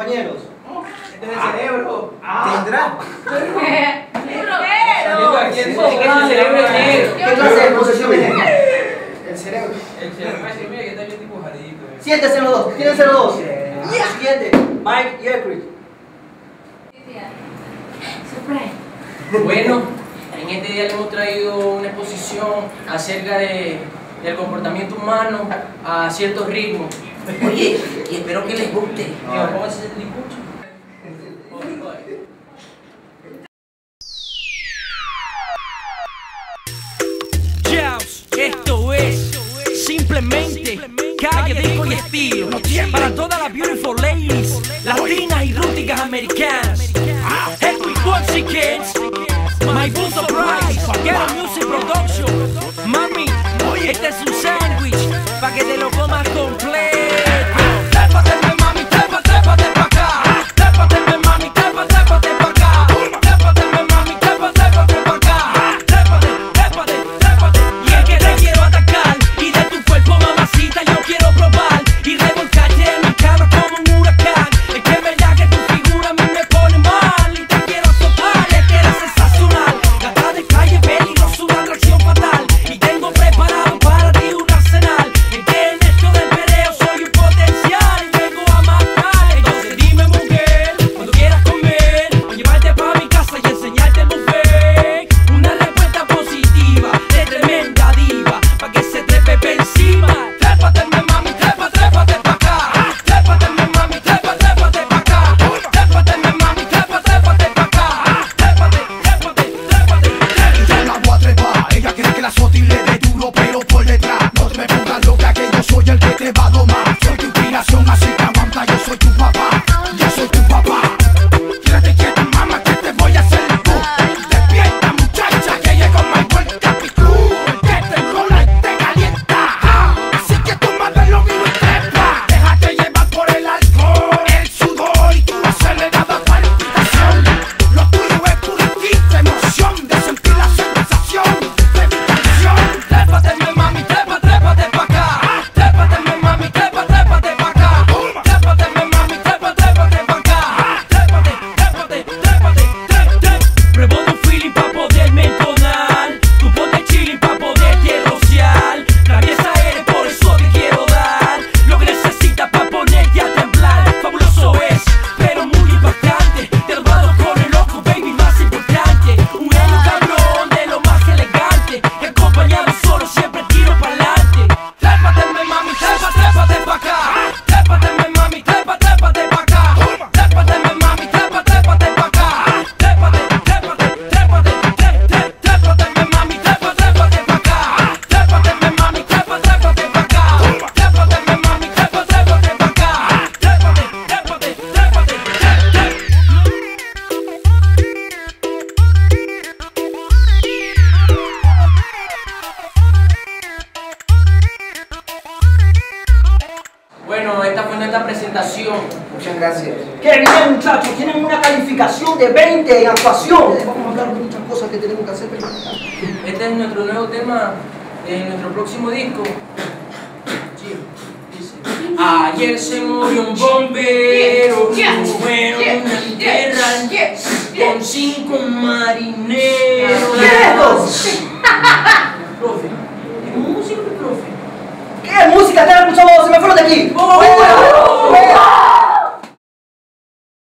compañeros. Entonces el cerebro tendrá. el cerebro ¿Qué clase de posesión es El cerebro. El cerebro. Mira que está bien dibujadito. 702. ¿Quién es 02? Siguiente. Mike Yerkrick. Bueno, en este día le hemos traído una exposición acerca de, del comportamiento humano a ciertos ritmos. Oye, espero que les guste. ¿Cómo el? Esto es simplemente calle, disco y estilo para todas las beautiful ladies, latinas y rústicas americanas. Esto es Toxic Kids, My Boo Surprise, Ghetto Music Production. Mami, este es un set. esta presentación. Muchas gracias. Qué bien, muchachos. Tienen una calificación de 20 en actuación. Vamos a hablar de muchas cosas que tenemos que hacer. Este es nuestro nuevo tema en nuestro próximo disco. Ayer se murió un bombero, fueron en tierra con cinco marineros.